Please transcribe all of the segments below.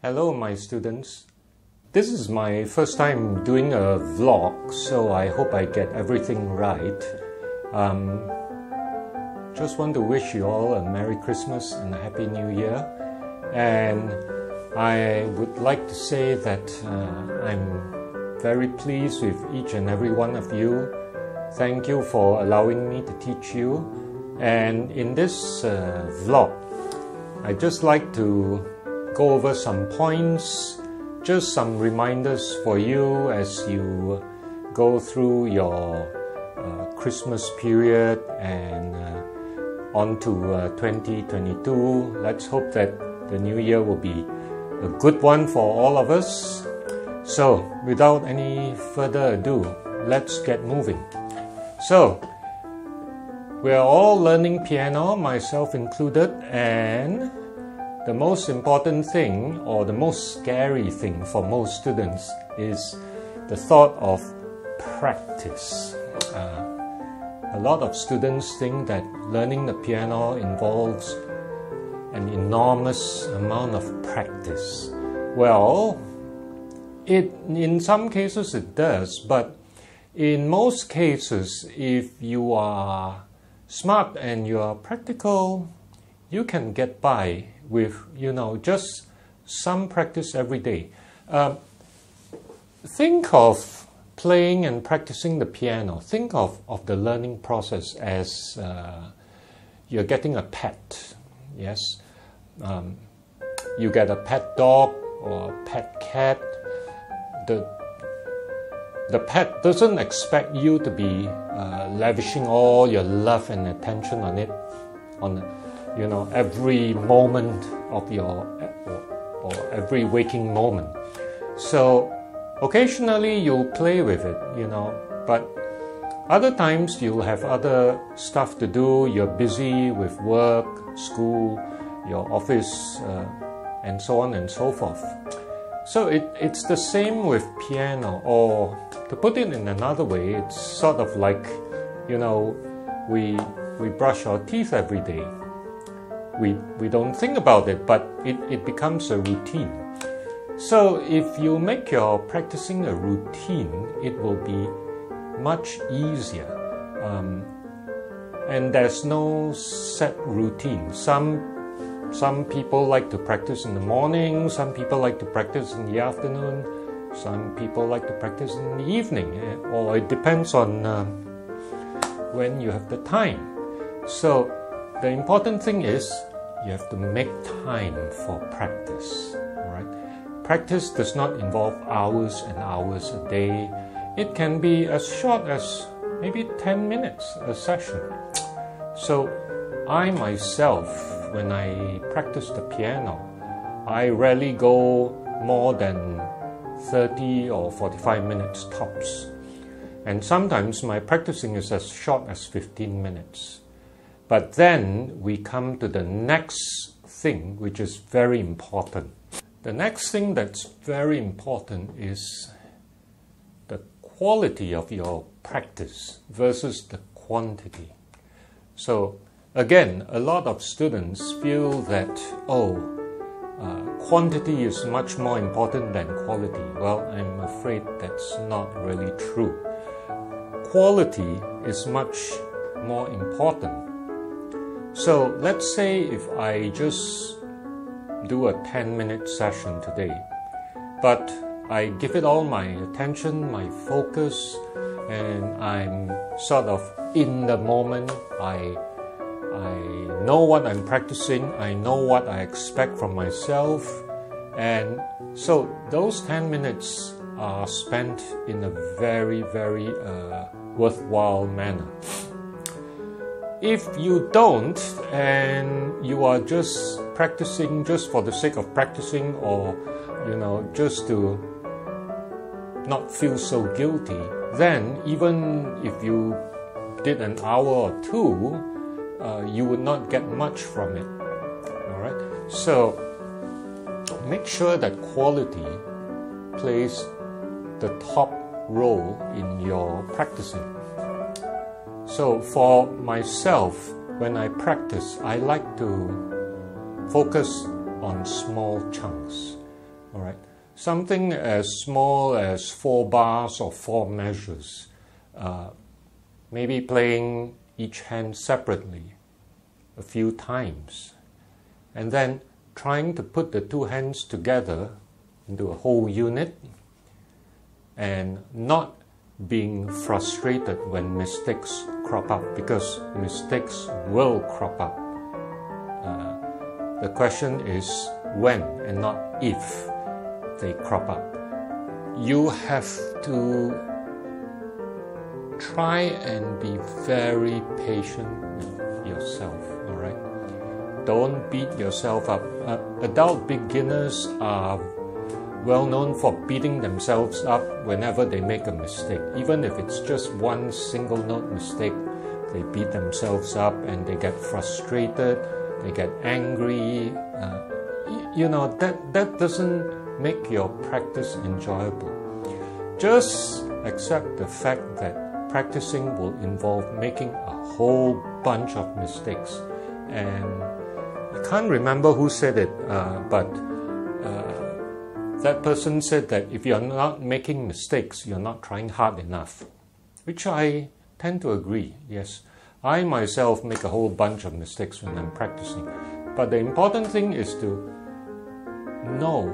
Hello, my students. This is my first time doing a vlog, so I hope I get everything right. Um, just want to wish you all a Merry Christmas and a Happy New Year. And I would like to say that uh, I'm very pleased with each and every one of you. Thank you for allowing me to teach you. And in this uh, vlog, I just like to go over some points, just some reminders for you as you go through your uh, Christmas period and uh, on to uh, 2022. Let's hope that the new year will be a good one for all of us. So, without any further ado, let's get moving. So, we are all learning piano, myself included, and the most important thing, or the most scary thing for most students, is the thought of practice. Uh, a lot of students think that learning the piano involves an enormous amount of practice. Well, it in some cases it does, but in most cases, if you are smart and you are practical, you can get by with you know just some practice every day. Uh, think of playing and practicing the piano. Think of, of the learning process as uh, you're getting a pet. Yes, um, you get a pet dog or a pet cat. The the pet doesn't expect you to be uh, lavishing all your love and attention on it, on you know every moment of your or, or every waking moment. So occasionally you'll play with it, you know, but other times you'll have other stuff to do. You're busy with work, school, your office, uh, and so on and so forth. So it, it's the same with piano, or to put it in another way, it's sort of like, you know, we, we brush our teeth every day. We, we don't think about it, but it, it becomes a routine. So if you make your practicing a routine, it will be much easier. Um, and there's no set routine. Some some people like to practice in the morning, some people like to practice in the afternoon, some people like to practice in the evening, eh, or it depends on um, when you have the time. So, the important thing is you have to make time for practice. Right? Practice does not involve hours and hours a day. It can be as short as maybe 10 minutes a session. So, I myself when I practice the piano, I rarely go more than 30 or 45 minutes tops. And sometimes my practicing is as short as 15 minutes. But then we come to the next thing, which is very important. The next thing that's very important is the quality of your practice versus the quantity. So Again, a lot of students feel that, oh, uh, quantity is much more important than quality. Well, I'm afraid that's not really true. Quality is much more important. So let's say if I just do a 10 minute session today, but I give it all my attention, my focus, and I'm sort of in the moment. I I know what I'm practicing, I know what I expect from myself, and so those 10 minutes are spent in a very, very uh, worthwhile manner. If you don't, and you are just practicing just for the sake of practicing, or you know, just to not feel so guilty, then even if you did an hour or two, uh, you would not get much from it. All right. So make sure that quality plays the top role in your practicing. So for myself, when I practice, I like to focus on small chunks. All right. Something as small as four bars or four measures. Uh, maybe playing each hand separately a few times. And then trying to put the two hands together into a whole unit and not being frustrated when mistakes crop up because mistakes will crop up. Uh, the question is when and not if they crop up. You have to try and be very patient with yourself, all right? Don't beat yourself up. Uh, adult beginners are well known for beating themselves up whenever they make a mistake. Even if it's just one single note mistake, they beat themselves up and they get frustrated, they get angry. Uh, you know, that, that doesn't make your practice enjoyable. Just accept the fact that practicing will involve making a whole bunch of mistakes. And I can't remember who said it, uh, but that person said that if you're not making mistakes, you're not trying hard enough, which I tend to agree, yes. I myself make a whole bunch of mistakes when I'm practicing. But the important thing is to know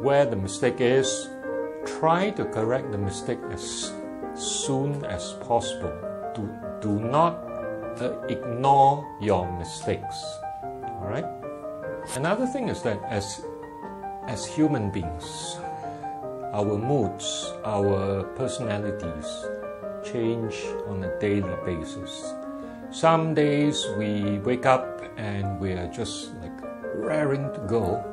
where the mistake is, try to correct the mistake as soon as possible. Do, do not uh, ignore your mistakes. All right? Another thing is that as, as human beings, our moods, our personalities change on a daily basis. Some days we wake up and we are just like raring to go.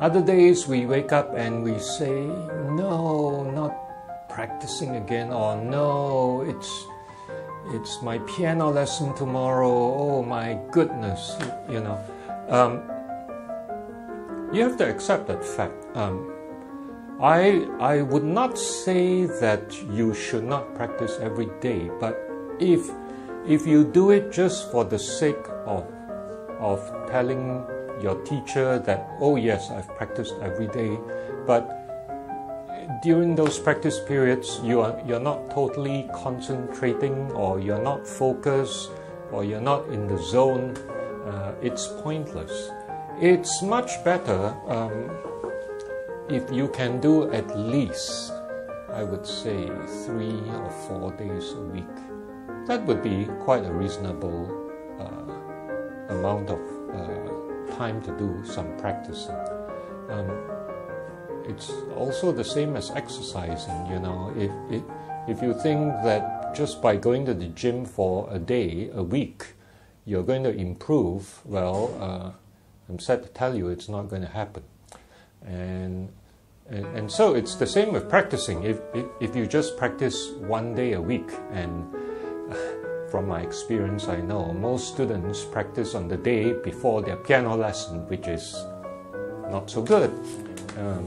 Other days we wake up and we say, no, not practicing again, or no, it's it's my piano lesson tomorrow. Oh my goodness, you know. Um, you have to accept that fact. Um, I I would not say that you should not practice every day, but if if you do it just for the sake of of telling your teacher that, oh, yes, I've practiced every day, but during those practice periods, you are, you're not totally concentrating or you're not focused or you're not in the zone, uh, it's pointless. It's much better um, if you can do at least, I would say, three or four days a week. That would be quite a reasonable uh, amount of uh, time to do some practicing. Um, it's also the same as exercising, you know. If, if, if you think that just by going to the gym for a day, a week, you're going to improve, well, uh, I'm sad to tell you it's not going to happen. And, and, and so it's the same with practicing. If, if, if you just practice one day a week and from my experience, I know most students practice on the day before their piano lesson, which is not so good. Um,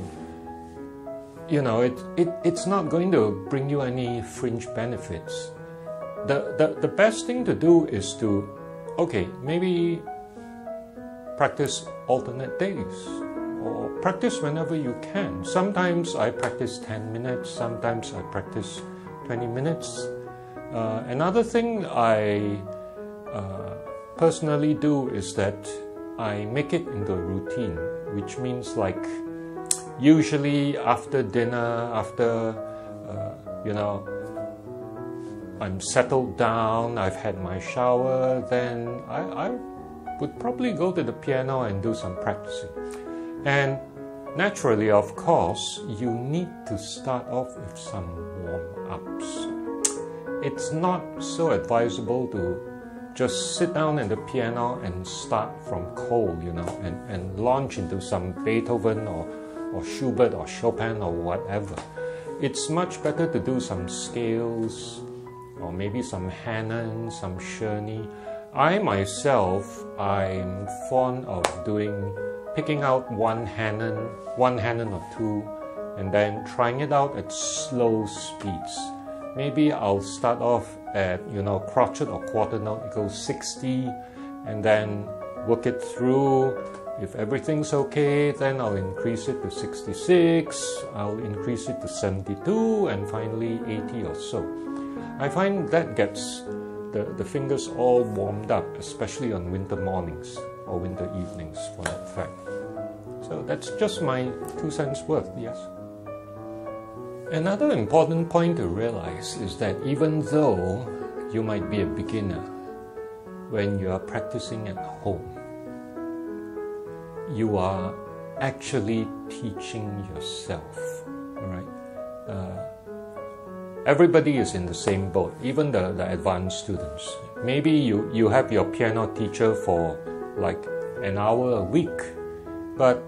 you know, it, it, it's not going to bring you any fringe benefits. The, the, the best thing to do is to, okay, maybe practice alternate days or practice whenever you can. Sometimes I practice 10 minutes, sometimes I practice 20 minutes. Uh, another thing I uh, personally do is that I make it into a routine, which means like usually after dinner, after uh, you know, I'm settled down, I've had my shower, then I, I would probably go to the piano and do some practicing. And naturally, of course, you need to start off with some warm ups it's not so advisable to just sit down at the piano and start from cold, you know, and, and launch into some Beethoven or, or Schubert or Chopin or whatever. It's much better to do some scales or maybe some Hanon, some Czerny. I myself, I'm fond of doing, picking out one Hanon, one Hanon or two, and then trying it out at slow speeds maybe I'll start off at you know crotchet or quarter note equals 60 and then work it through If everything's okay, then I'll increase it to 66, I'll increase it to 72, and finally 80 or so. I find that gets the, the fingers all warmed up, especially on winter mornings or winter evenings for that fact. So that's just my two cents worth, yes. Another important point to realize is that even though you might be a beginner when you are practicing at home, you are actually teaching yourself, right? Uh, everybody is in the same boat, even the, the advanced students. Maybe you, you have your piano teacher for like an hour a week, but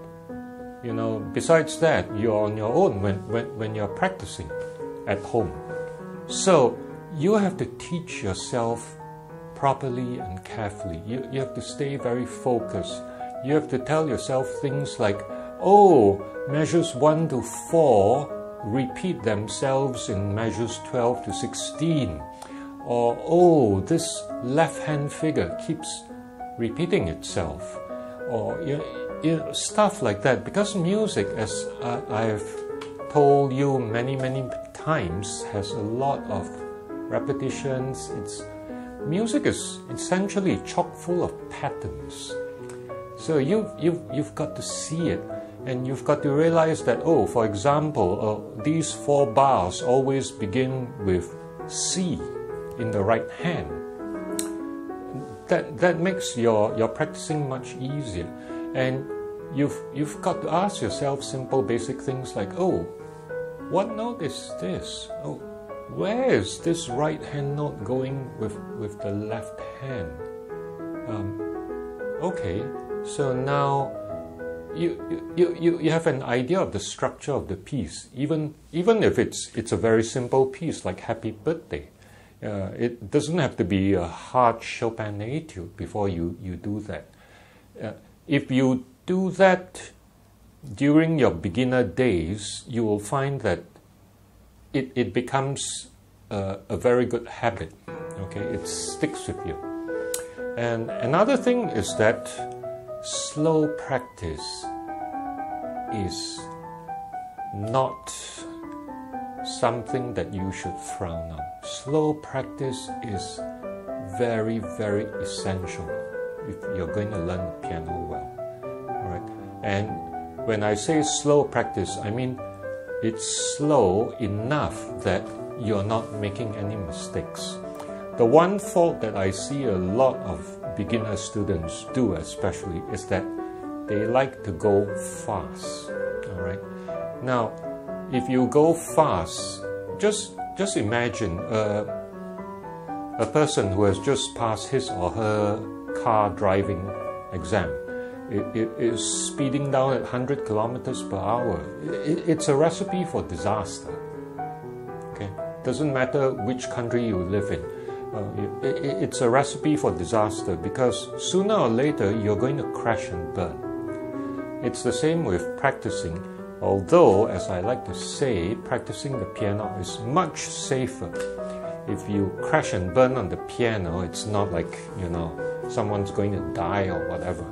you know, besides that, you're on your own when, when, when you're practicing at home. So you have to teach yourself properly and carefully. You, you have to stay very focused. You have to tell yourself things like, oh, measures 1 to 4 repeat themselves in measures 12 to 16. Or, oh, this left hand figure keeps repeating itself. Or, you you know, stuff like that. Because music, as I, have told you many, many times, has a lot of repetitions. It's music is essentially chock full of patterns. So you've, you've you've got to see it, and you've got to realize that oh, for example, uh, these four bars always begin with C in the right hand. That that makes your your practicing much easier, and you've you've got to ask yourself simple basic things like oh, what note is this? Oh, where is this right hand note going with with the left hand? Um, okay, so now you, you, you, have an idea of the structure of the piece, even, even if it's, it's a very simple piece like Happy Birthday. Uh, it doesn't have to be a hard Chopin etude before you, you do that. Uh, if you do that during your beginner days, you will find that it, it becomes a, a very good habit. Okay, it sticks with you. And another thing is that slow practice is not something that you should frown on. Slow practice is very, very essential if you're going to learn the piano well. All right? And when I say slow practice, I mean it's slow enough that you're not making any mistakes. The one fault that I see a lot of beginner students do especially is that they like to go fast all right? Now if you go fast just just imagine uh, a person who has just passed his or her car driving exam. It, it is speeding down at 100 kilometers per hour. It, it's a recipe for disaster okay? Doesn't matter which country you live in Uh, it, it's a recipe for disaster because sooner or later you're going to crash and burn. It's the same with practicing, although, as I like to say, practicing the piano is much safer. If you crash and burn on the piano, it's not like, you know, someone's going to die or whatever.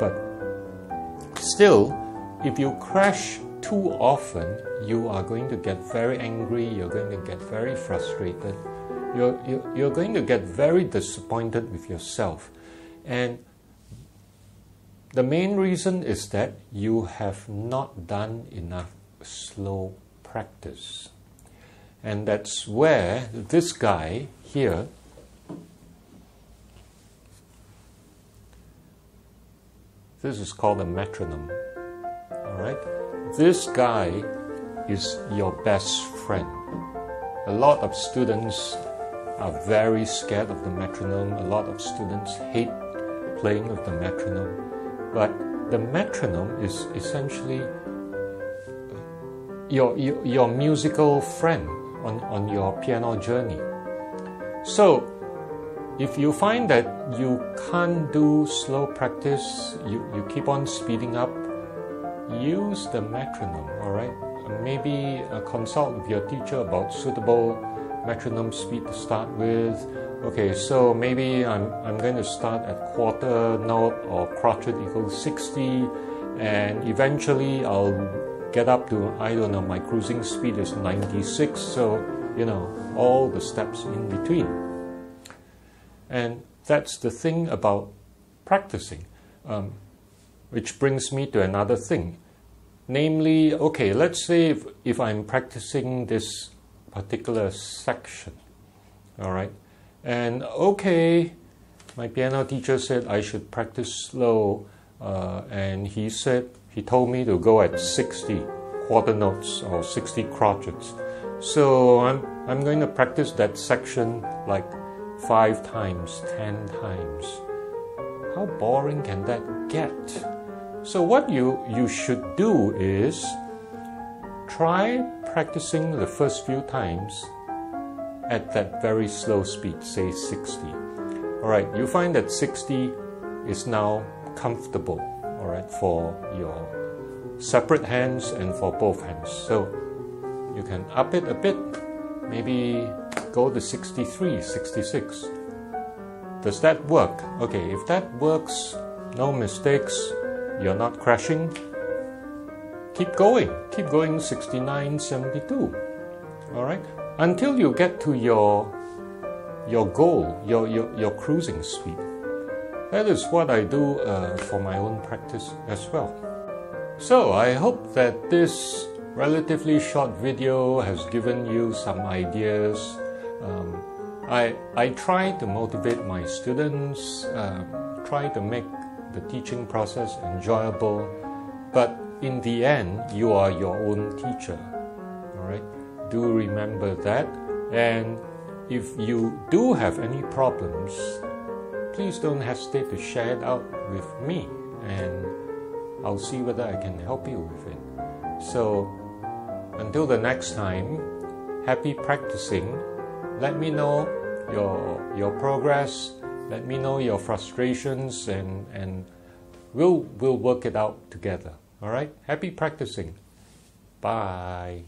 But still, if you crash too often, you are going to get very angry, you're going to get very frustrated you're, you're, going to get very disappointed with yourself. And the main reason is that you have not done enough slow practice. And that's where this guy here this is called a metronome. All right? This guy is your best friend. A lot of students are very scared of the metronome. A lot of students hate playing with the metronome. But the metronome is essentially your, your, your musical friend on, on your piano journey. So, if you find that you can't do slow practice, you, you keep on speeding up, use the metronome, all right? Maybe uh, consult with your teacher about suitable metronome speed to start with, Okay, so maybe I'm, I'm going to start at quarter note or crotchet equals 60 and eventually I'll get up to, I don't know, my cruising speed is 96, so, you know, all the steps in between. And that's the thing about practicing, um, which brings me to another thing. Namely, okay, let's say if, if I'm practicing this particular section, all right, and okay, my piano teacher said I should practice slow, uh, and he said, he told me to go at 60 quarter notes or 60 crotchets. So I'm, I'm going to practice that section like five times, ten times. How boring can that get? So what you, you should do is try practicing the first few times at that very slow speed, say 60. All right, you find that 60 is now comfortable, all right, for your separate hands and for both hands. So you can up it a bit, maybe go to 63, 66. Does that work? Okay, if that works, no mistakes, you're not crashing, keep going. Keep going 69, 72. All right? Until you get to your your goal, your, your, your cruising speed. That is what I do uh, for my own practice as well. So I hope that this relatively short video has given you some ideas. Um, I, I try to motivate my students, um, try to make the teaching process enjoyable, but in the end, you are your own teacher. All right? Do remember that. And if you do have any problems, please don't hesitate to share it out with me, and I'll see whether I can help you with it. So, until the next time, happy practicing. Let me know your your progress. Let me know your frustrations, and and we'll we'll work it out together. All right. Happy practicing. Bye.